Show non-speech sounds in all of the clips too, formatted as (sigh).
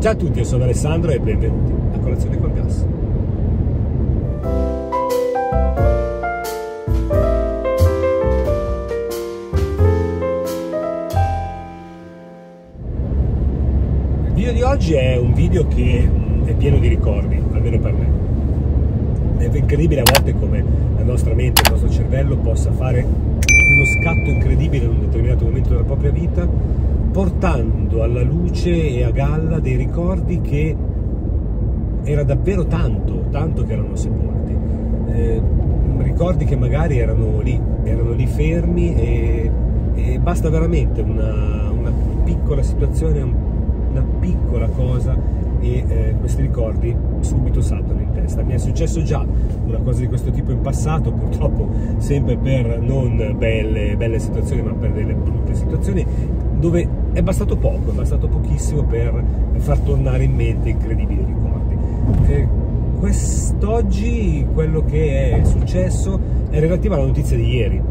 Ciao a tutti, io sono Alessandro e benvenuti a Colazione col Gas. Il video di oggi è un video che mm, è pieno di ricordi, almeno per me. È incredibile a volte come la nostra mente, il nostro cervello possa fare uno scatto incredibile in un determinato momento della propria vita, portando alla luce e a galla dei ricordi che era davvero tanto, tanto che erano sepolti. Eh, ricordi che magari erano lì, erano lì fermi e, e basta veramente una, una piccola situazione, una piccola cosa e eh, questi ricordi subito saltano in testa. Mi è successo già una cosa di questo tipo in passato, purtroppo sempre per non belle, belle situazioni, ma per delle brutte situazioni, dove è bastato poco, è bastato pochissimo per far tornare in mente incredibili ricordi. Eh, quest'oggi quello che è successo è relativo alla notizia di ieri,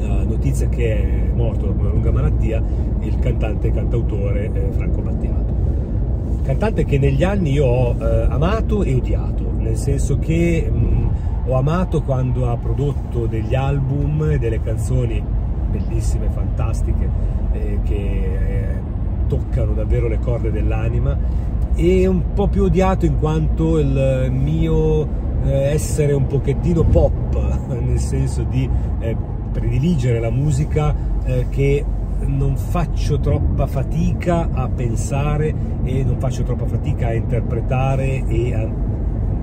la notizia che è morto dopo una lunga malattia il cantante e cantautore eh, Franco Battiato cantante che negli anni io ho eh, amato e odiato, nel senso che mh, ho amato quando ha prodotto degli album delle canzoni bellissime, fantastiche, eh, che eh, toccano davvero le corde dell'anima. E un po' più odiato in quanto il mio eh, essere un pochettino pop, (laughs) nel senso di eh, prediligere la musica che non faccio troppa fatica a pensare e non faccio troppa fatica a interpretare e a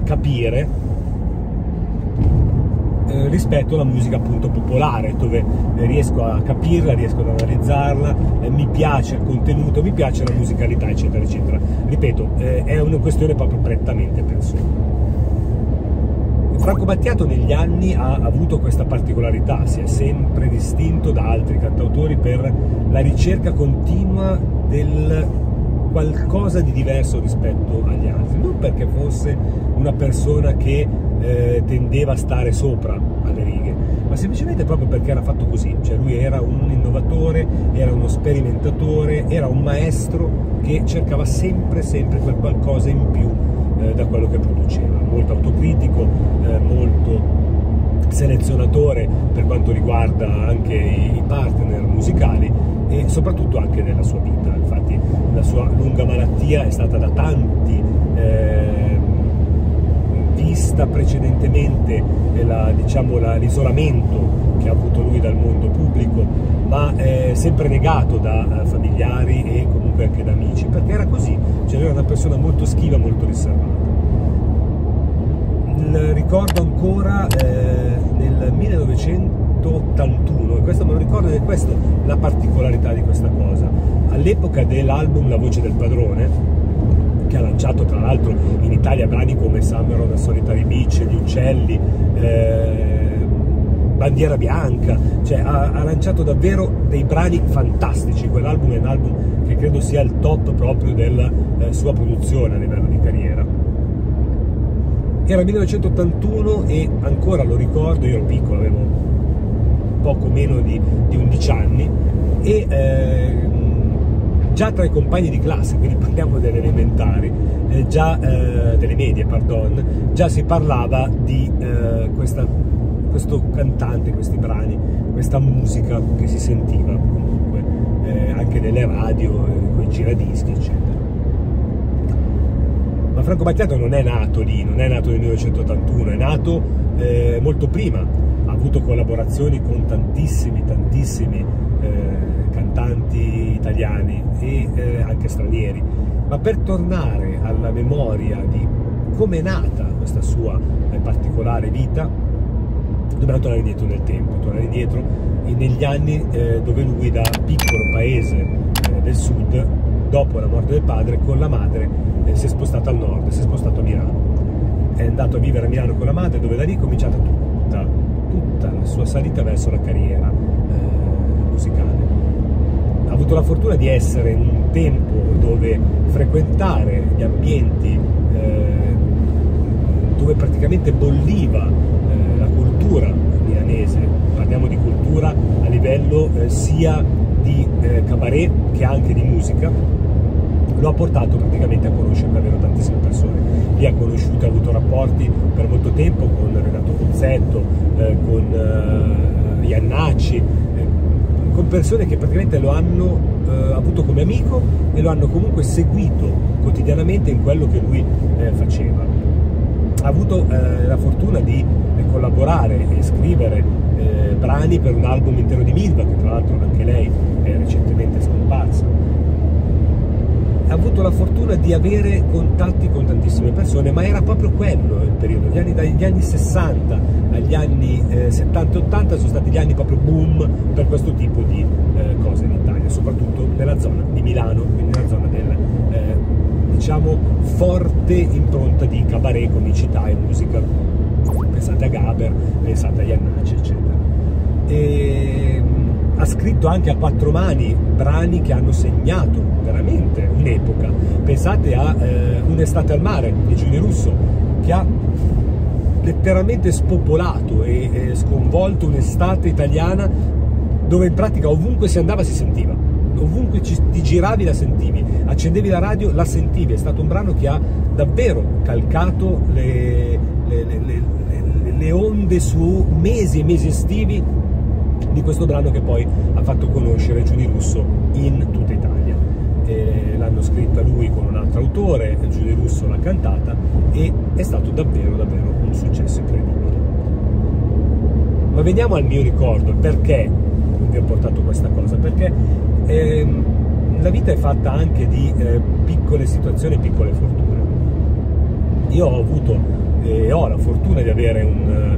capire eh, rispetto alla musica appunto popolare dove riesco a capirla, riesco ad analizzarla, eh, mi piace il contenuto, mi piace la musicalità eccetera eccetera. Ripeto, eh, è una questione proprio prettamente personale. Franco Battiato negli anni ha avuto questa particolarità, si è sempre distinto da altri cantautori per la ricerca continua del qualcosa di diverso rispetto agli altri, non perché fosse una persona che eh, tendeva a stare sopra alle righe, ma semplicemente proprio perché era fatto così, cioè lui era un innovatore, era uno sperimentatore, era un maestro che cercava sempre, sempre quel qualcosa in più eh, da quello che produceva, molto autocritico, eh, molto selezionatore per quanto riguarda anche i partner soprattutto anche nella sua vita. Infatti la sua lunga malattia è stata da tanti eh, vista precedentemente la, diciamo, la, l'isolamento che ha avuto lui dal mondo pubblico, ma eh, sempre negato da eh, familiari e comunque anche da amici, perché era così, cioè era una persona molto schiva, molto riservata. Il ricordo ancora eh, nel 1981, e questo me lo ricordo ed è questa la particolarità di questa cosa. All'epoca dell'album La voce del padrone, che ha lanciato tra l'altro in Italia brani come Summer on a Solitary Beach, Gli Uccelli, eh, Bandiera Bianca, cioè ha, ha, lanciato davvero dei brani fantastici, quell'album è un album che credo sia il top proprio della eh, sua produzione a livello di carriera. Era 1981 e ancora lo ricordo, io ero piccolo, avevo poco meno di, di 11 anni e eh, già tra i compagni di classe, quindi parliamo delle elementari, eh, già, eh, delle medie, pardon, già si parlava di eh, questa questo cantante, questi brani, questa musica che si sentiva comunque eh, anche nelle radio, con i giradischi, eccetera. Ma Franco Battiato non è nato lì, non è nato nel 1981, è nato eh, molto prima, avuto collaborazioni con tantissimi, tantissimi eh, cantanti italiani e eh, anche stranieri. Ma per tornare alla memoria di come è nata questa sua eh, particolare vita, dobbiamo tornare indietro nel tempo, tornare indietro negli anni eh, dove lui da piccolo paese eh, del sud, dopo la morte del padre, con la madre eh, si è spostato al nord, si è spostato a Milano. È andato a vivere a Milano con la madre dove da lì è cominciata tutta, tutta la sua salita verso la carriera eh, musicale. Ha avuto la fortuna di essere in un tempo dove frequentare gli ambienti eh, dove praticamente bolliva cultura milanese, parliamo di cultura a livello eh, sia di eh, cabaret che anche di musica, lo ha portato praticamente a conoscere davvero tantissime persone. Lì ha conosciuto, ha avuto rapporti per molto tempo con Renato Pozzetto, eh, con eh, Iannacci, eh, con persone che praticamente lo hanno eh, avuto come amico e lo hanno comunque seguito quotidianamente in quello che lui eh, faceva. Ha avuto eh, la fortuna di collaborare e scrivere brani per un album intero di Milva, che tra l'altro anche lei è recentemente scomparsa avuto la fortuna di avere contatti con tantissime persone, ma era proprio quello il periodo, anni, dagli anni 60 agli anni eh, 70 80 sono stati gli anni proprio boom per questo tipo di eh, cose in Italia, soprattutto nella zona di Milano, quindi nella zona del eh, diciamo forte impronta di cabaret, comicità e musica. Pensate a Gaber, pensate a Iannacci, eccetera. E, ha scritto anche a quattro mani brani che hanno segnato veramente un'epoca. Pensate a eh, Un'estate al mare di Giulio Russo, che ha letteralmente spopolato e, e sconvolto un'estate italiana dove in pratica ovunque si andava si sentiva, ovunque ci, ti giravi la sentivi, accendevi la radio la sentivi, è stato un brano che ha davvero calcato le, le, le, le onde su mesi e mesi estivi di questo brano che poi ha fatto conoscere Giuni Russo in tutta Italia. l'hanno scritta lui con un altro autore, Giuni Russo l'ha cantata e è stato davvero davvero un successo incredibile. Ma veniamo al mio ricordo, perché vi ho portato questa cosa? Perché ehm, la vita è fatta anche di eh, piccole situazioni, piccole fortune. Io ho avuto e eh, ho la fortuna di avere un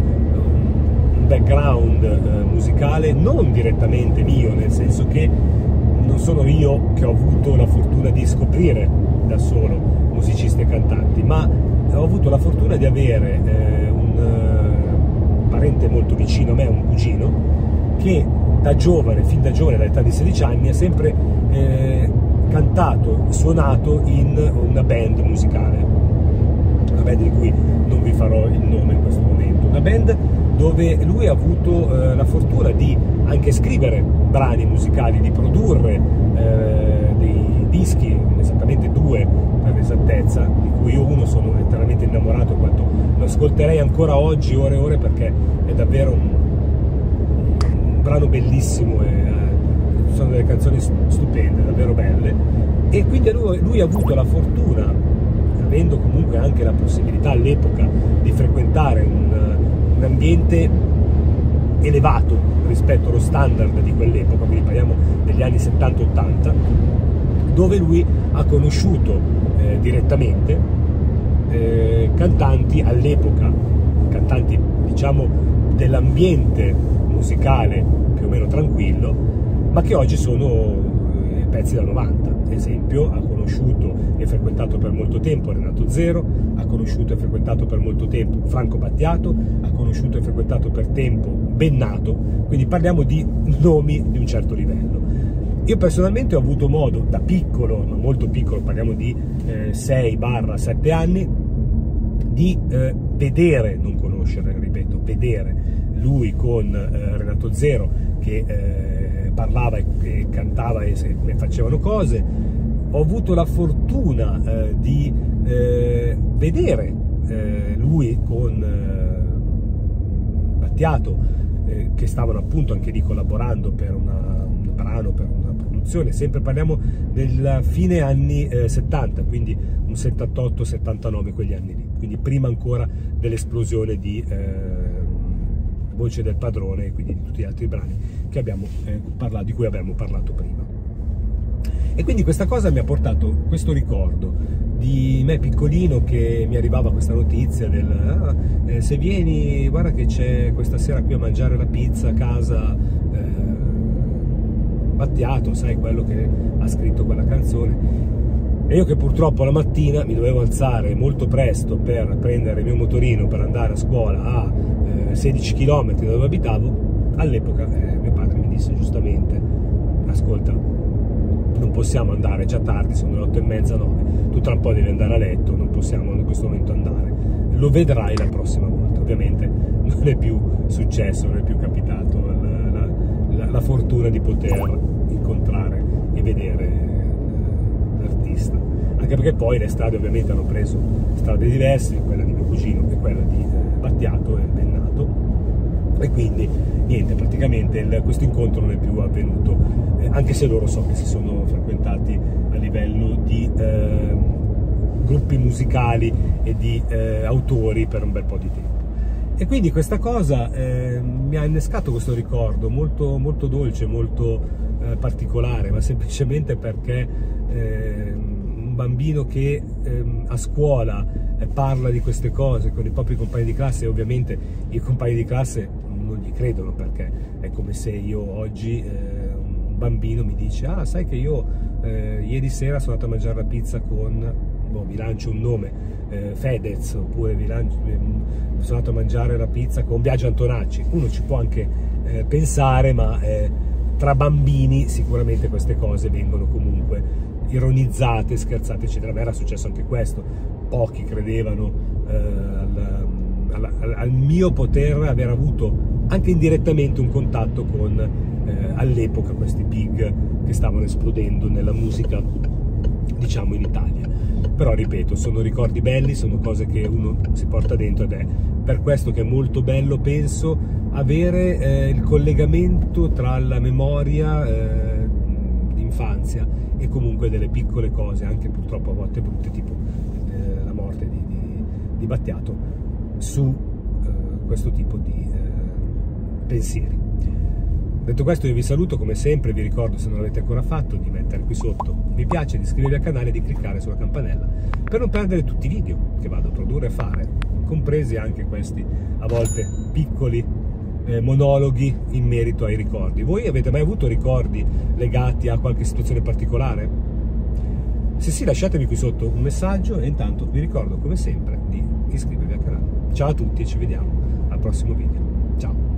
background eh, musicale non direttamente mio, nel senso che non sono io che ho avuto la fortuna di scoprire da solo musicisti e cantanti, ma ho avuto la fortuna di avere eh, un uh, parente molto vicino a me, un cugino, che da giovane, fin da giovane, all'età di 16 anni, ha sempre eh, cantato, suonato in una band musicale, una band di cui non vi farò il nome in questo momento, una band dove lui ha avuto eh, la fortuna di anche scrivere brani musicali, di produrre eh, dei dischi, esattamente due per l'esattezza, di cui io uno sono letteralmente innamorato, quanto lo ascolterei ancora oggi, ore e ore, perché è davvero un, un brano bellissimo, e, eh, sono delle canzoni stupende, davvero belle, e quindi lui, lui ha avuto la fortuna, avendo comunque anche la possibilità all'epoca di frequentare un un ambiente elevato rispetto allo standard di quell'epoca, quindi parliamo degli anni 70-80, dove lui ha conosciuto eh, direttamente eh, cantanti all'epoca, cantanti diciamo dell'ambiente musicale più o meno tranquillo, ma che oggi sono eh, pezzi da 90. Ad esempio conosciuto e frequentato per molto tempo Renato Zero, ha conosciuto e frequentato per molto tempo Franco Battiato, ha conosciuto e frequentato per tempo Bennato, quindi parliamo di nomi di un certo livello. Io personalmente ho avuto modo da piccolo, ma molto piccolo, parliamo di eh, 6-7 anni, di eh, vedere, non conoscere, ripeto, vedere lui con eh, Renato Zero che eh, parlava e, e cantava e, e, facevano cose. Ho avuto la fortuna eh, di eh, vedere eh, lui con eh, Battiato eh, che stavano appunto anche lì collaborando per una, un brano, per una produzione, sempre parliamo del fine anni 70, quindi un 78-79 quegli anni lì, quindi prima ancora dell'esplosione di Voce del Padrone e quindi di tutti gli altri brani abbiamo, parlato, di cui abbiamo parlato prima. E quindi questa cosa mi ha portato questo ricordo di me piccolino che mi arrivava questa notizia del ah, eh, se vieni guarda che c'è questa sera qui a mangiare la pizza a casa eh, Battiato sai quello che ha scritto quella canzone e io che purtroppo la mattina mi dovevo alzare molto presto per prendere il mio motorino per andare a scuola a eh, 16 km da dove abitavo all'epoca eh, mio padre mi disse giustamente ascolta non possiamo andare, è già tardi, sono le 8 e mezza, 9, tu tra un po' devi andare a letto, non possiamo in questo momento andare. Lo vedrai la prossima volta, ovviamente non è più successo, non è più capitato la, la, la fortuna di poter incontrare e vedere eh, l'artista. anche perché poi le strade ovviamente hanno preso strade diverse, quella di mio cugino e quella di eh, Battiato e Bennato e quindi niente, praticamente il, questo incontro non è più avvenuto, eh, anche se loro so che si sono frequentati a livello di eh, gruppi musicali e di eh, autori per un bel po' di tempo. E quindi questa cosa eh, mi ha innescato questo ricordo molto, molto dolce, molto eh, particolare, ma semplicemente perché eh, un bambino che ehm, a scuola eh, parla di queste cose con i propri compagni di classe e ovviamente i compagni di classe non gli credono perché è come se io oggi eh, un bambino mi dice ah sai che io eh, ieri sera sono andato a mangiare la pizza con, boh, vi lancio un nome, Fedez oppure vi lancio, sono andato a mangiare la pizza con Biagio Antonacci, uno ci può anche eh, pensare, ma eh, tra bambini sicuramente queste cose vengono comunque ironizzate, scherzate, eccetera. Beh, era successo anche questo, pochi credevano eh, al, al, mio poter aver avuto anche indirettamente un contatto con eh, all'epoca questi big che stavano esplodendo nella musica, diciamo in Italia. Però ripeto sono ricordi belli sono cose che uno si porta dentro ed è per questo che è molto bello penso avere eh, il collegamento tra la memoria eh, d'infanzia e comunque delle piccole cose anche purtroppo a volte brutte tipo eh, la morte di, di, di Battiato su eh, questo tipo di eh, pensieri Detto questo io vi saluto come sempre, vi ricordo se non l'avete ancora fatto di mettere qui sotto mi piace, di iscrivervi al canale e di cliccare sulla campanella per non perdere tutti i video che vado a produrre e fare, compresi anche questi a volte piccoli eh, monologhi in merito ai ricordi. Voi avete mai avuto ricordi legati a qualche situazione particolare? Se sì lasciatemi qui sotto un messaggio e intanto vi ricordo come sempre di iscrivervi al canale. Ciao a tutti e ci vediamo al prossimo video. Ciao!